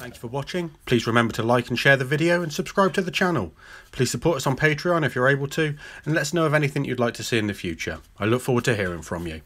Thank you for watching. Please remember to like and share the video and subscribe to the channel. Please support us on Patreon if you're able to and let us know of anything you'd like to see in the future. I look forward to hearing from you.